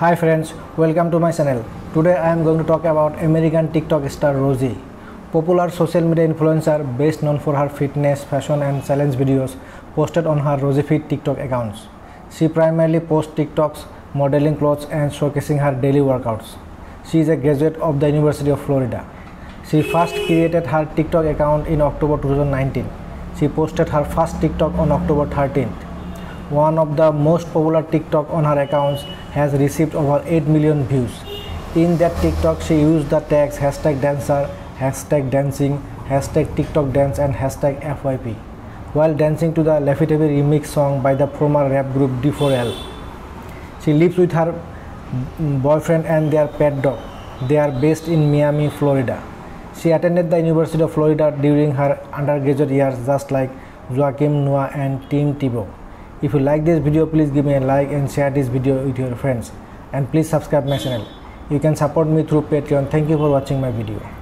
Hi friends, welcome to my channel. Today I am going to talk about American TikTok star Rosy. Popular social media influencer best known for her fitness, fashion and challenge videos posted on her rosyfitt TikTok accounts. She primarily posts TikToks, modeling clothes and showcasing her daily workouts. She is a graduate of the University of Florida. She first created her TikTok account in October 2019. She posted her first TikTok on October 13th. One of the most popular TikTok on her accounts has received over 8 million views. In that TikTok, she used the tags hashtag dancer, hashtag dancing, hashtag TikTok dance and hashtag FYP while dancing to the Taffy remix song by the former rap group D4L. She lives with her boyfriend and their pet dog. They are based in Miami, Florida. She attended the University of Florida during her undergraduate years just like Joakim Noah and Tim Tebow. If you like this video, please give me a like and share this video with your friends. And please subscribe my channel. You can support me through Patreon. Thank you for watching my video.